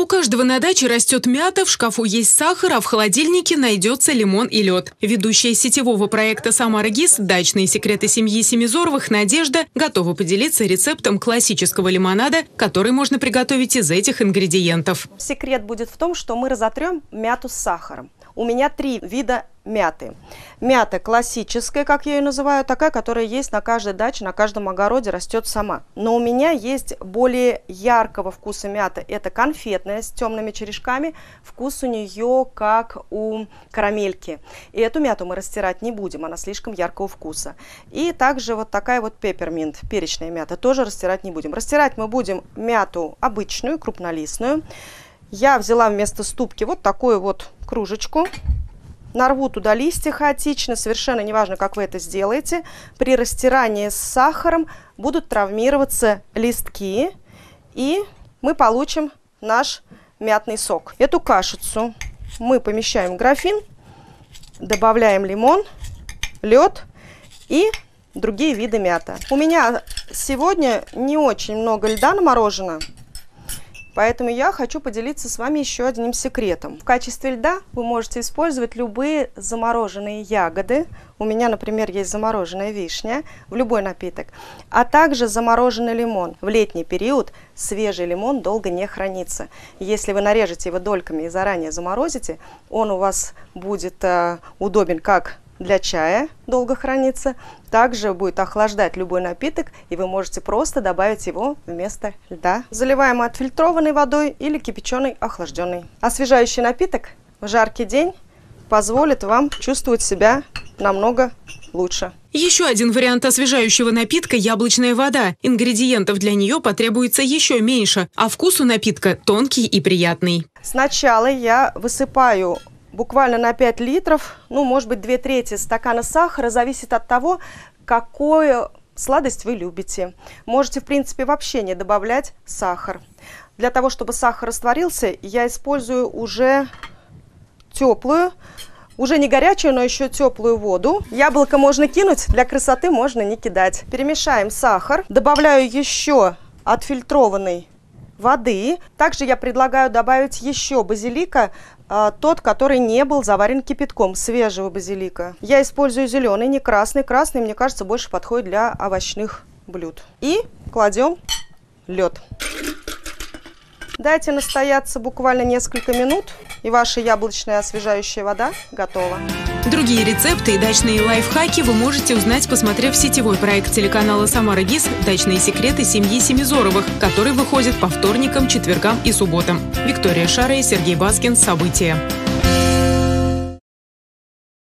У каждого на даче растет мята, в шкафу есть сахар, а в холодильнике найдется лимон и лед. Ведущая сетевого проекта «Самара ГИС» «Дачные секреты семьи Семизоровых» Надежда готова поделиться рецептом классического лимонада, который можно приготовить из этих ингредиентов. Секрет будет в том, что мы разотрем мяту с сахаром. У меня три вида мяты. Мята классическая, как я ее называю, такая, которая есть на каждой даче, на каждом огороде, растет сама. Но у меня есть более яркого вкуса мята. Это конфетная с темными черешками. Вкус у нее как у карамельки. И эту мяту мы растирать не будем, она слишком яркого вкуса. И также вот такая вот пепперминт, перечная мята, тоже растирать не будем. Растирать мы будем мяту обычную, крупнолистную. Я взяла вместо ступки вот такую вот кружечку. Нарву туда листья хаотично, совершенно неважно, как вы это сделаете. При растирании с сахаром будут травмироваться листки, и мы получим наш мятный сок. Эту кашицу мы помещаем в графин, добавляем лимон, лед и другие виды мята. У меня сегодня не очень много льда наморожено, Поэтому я хочу поделиться с вами еще одним секретом. В качестве льда вы можете использовать любые замороженные ягоды. У меня, например, есть замороженная вишня в любой напиток, а также замороженный лимон. В летний период свежий лимон долго не хранится. Если вы нарежете его дольками и заранее заморозите, он у вас будет э, удобен как для чая долго хранится. Также будет охлаждать любой напиток, и вы можете просто добавить его вместо льда. Заливаем отфильтрованной водой или кипяченой охлажденной. Освежающий напиток в жаркий день позволит вам чувствовать себя намного лучше. Еще один вариант освежающего напитка – яблочная вода. Ингредиентов для нее потребуется еще меньше, а вкус у напитка тонкий и приятный. Сначала я высыпаю буквально на 5 литров, ну, может быть, 2 трети стакана сахара, зависит от того, какую сладость вы любите. Можете, в принципе, вообще не добавлять сахар. Для того, чтобы сахар растворился, я использую уже теплую, уже не горячую, но еще теплую воду. Яблоко можно кинуть, для красоты можно не кидать. Перемешаем сахар, добавляю еще отфильтрованный воды. Также я предлагаю добавить еще базилика, а, тот, который не был заварен кипятком, свежего базилика. Я использую зеленый, не красный. Красный, мне кажется, больше подходит для овощных блюд. И кладем лед. Дайте настояться буквально несколько минут, и ваша яблочная освежающая вода готова. Другие рецепты и дачные лайфхаки вы можете узнать, посмотрев сетевой проект телеканала «Самара ГИС» «Дачные секреты семьи Семизоровых», который выходит по вторникам, четвергам и субботам. Виктория Шара и Сергей Баскин. События.